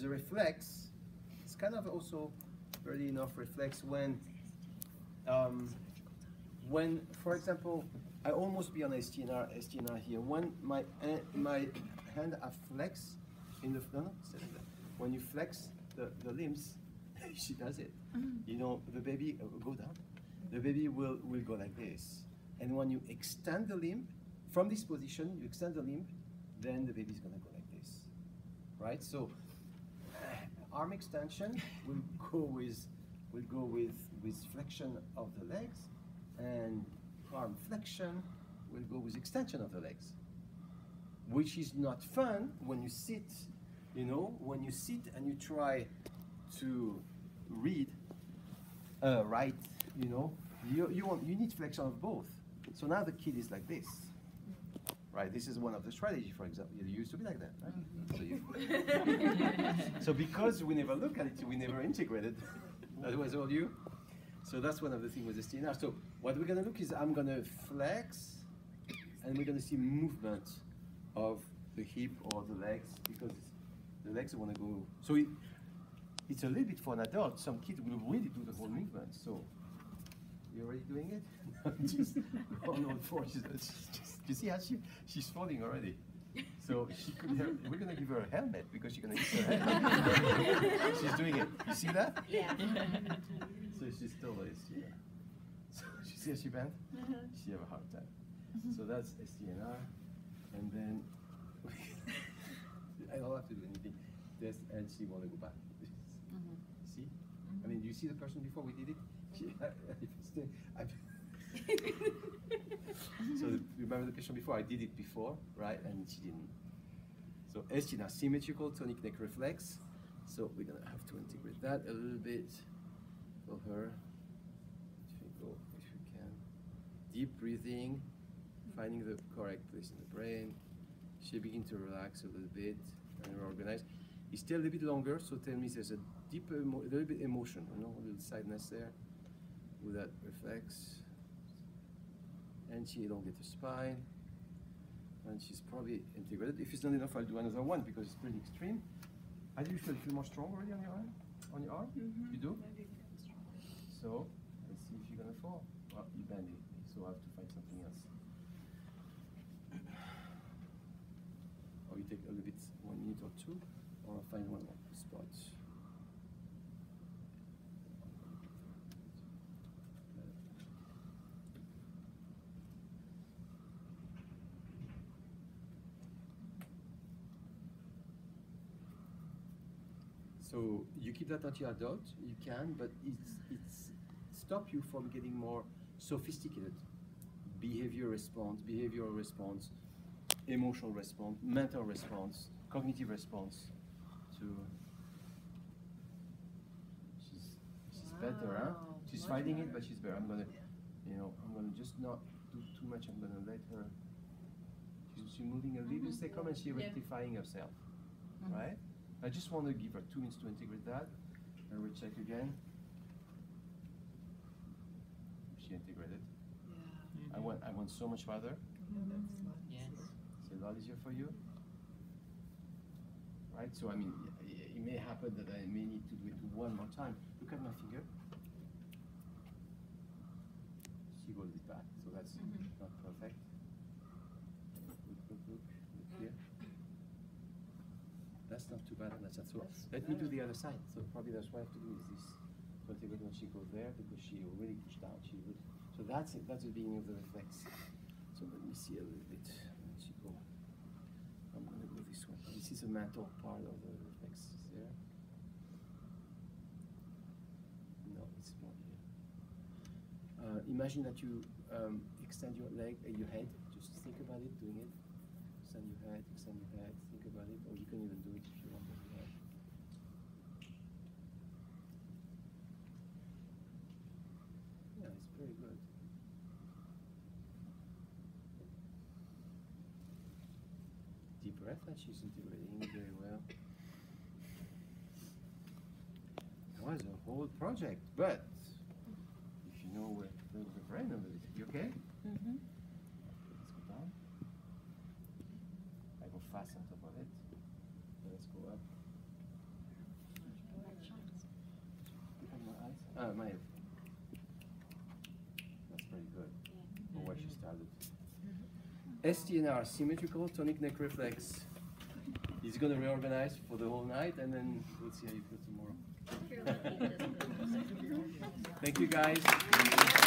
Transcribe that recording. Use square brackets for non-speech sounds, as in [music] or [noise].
is a reflex. It's kind of also early enough reflex when, um, when, for example, I almost be on STNR, STNR here. When my my hand are flex in the no, no, when you flex the, the limbs, [laughs] she does it. You know, the baby uh, go down. The baby will will go like this, and when you extend the limb from this position, you extend the limb, then the baby is gonna go like this, right? So arm extension will go with will go with with flexion of the legs, and arm flexion will go with extension of the legs, which is not fun when you sit, you know, when you sit and you try to read, uh, write, you know, you, you, want, you need flexion of both. So now the kid is like this, right? This is one of the strategy, for example. It used to be like that, right? Mm-hmm. So, you, [laughs] [laughs] so because we never look at it, we never integrated. [laughs] that was all you. So that's one of the things with the STNR. So what we're gonna look is I'm gonna flex, and we're gonna see movement of the hip or the legs because the legs wanna go. So it, it's a little bit for an adult. Some kids will really do the whole movement. So you already doing it? just on all fours. You see how she she's falling already. So she could have, we're gonna give her a helmet because she's gonna use her head. [laughs] she's doing it. You see that? Yeah. so she still is. Yeah. So [laughs] she see how she bent? Uh -huh. She have a hard time. Mm-hmm. So that's STNR, and then [laughs] I don't have to do anything. This and she wanna go back. Mm-hmm. See? Mm-hmm. I mean, you see the person before we did it? She, I, so the patient before? I did it before, right? And she didn't. So STNR, symmetrical tonic neck reflex. So we're gonna have to integrate that a little bit for her. If we go, if we can. Deep breathing, finding the correct place in the brain. She begin to relax a little bit and reorganize. It's still a little bit longer, so tell me there's a deeper, a little bit emotion, you know, a little sadness there with that reflex. And she elongates her spine. And she's probably integrated. If it's not enough, I'll do another one because it's pretty extreme. How do you feel? Feel more strong already on your arm? On your arm? Mm -hmm. You do? So let's see if you're gonna fall. Well, you bend it, so I have to find something else. Or you take a little bit, one minute or two, or I'll find one more spot. So you keep that until adult, you can, but it's it's stop you from getting more sophisticated behavior response, behavioral response, emotional response, mental response, cognitive response to she's she's wow. better, huh? She's Much fighting better. it, but she's better. I'm gonna you know, I'm gonna just not do too much, I'm gonna let her she's, she's moving a little mm -hmm. second and she's yeah. rectifying herself. Mm -hmm. Right? I just want to give her two minutes to integrate that and recheck again. She integrated. Yeah. I went I went so much farther. Mm -hmm. Yes. It's a lot easier for you. Right? So I mean it may happen that I may need to do it one more time. Look at my finger. She goes it back, so that's mm -hmm. not perfect. Look, look, look, look here. That's not too bad on that side. So let me do the other side. So probably that's what I have to do is this. So integrate when she goes there because she already pushed out. She would. So that's it. That's the beginning of the reflex. So let me see a little bit. When she go. I'm gonna go this way. This is a mental part of the reflex. Is there? No, it's not here. Uh, imagine that you um, extend your leg, uh, your head. Just think about it, doing it. Extend your head, extend your head, it, or you can even do it if you want head. Yeah, it's pretty good. Deep breath, and she's integrating very well. That was a whole project, but if you know where the brain of it, you okay? Mm-hmm. Let's go down. I go fast on top of it. Let's go up. Uh, my. That's pretty good for what she started. STNR, symmetrical tonic neck reflex. He's gonna reorganize for the whole night and then we'll see how you feel tomorrow. If you're lucky, just- Thank you guys.